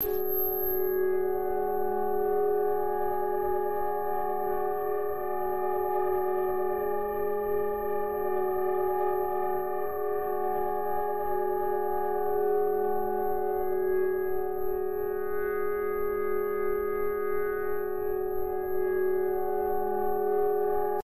you